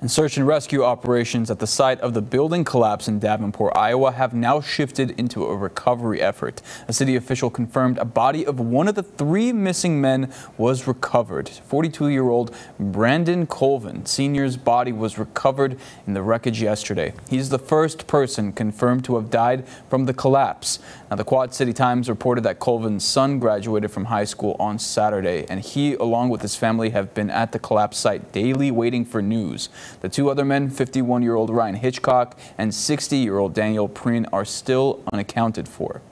And search and rescue operations at the site of the building collapse in Davenport, Iowa have now shifted into a recovery effort. A city official confirmed a body of one of the three missing men was recovered. 42-year-old Branden Colvin Sr.'s body was recovered in the wreckage yesterday. He's the first person confirmed to have died from the collapse. Now, the Quad City Times reported that Colvin's son graduated from high school on Saturday, and he, along with his family, have been at the collapse site daily waiting for news. The two other men, 51-year-old Ryan Hitchcock and 60-year-old Daniel Prien, are still unaccounted for.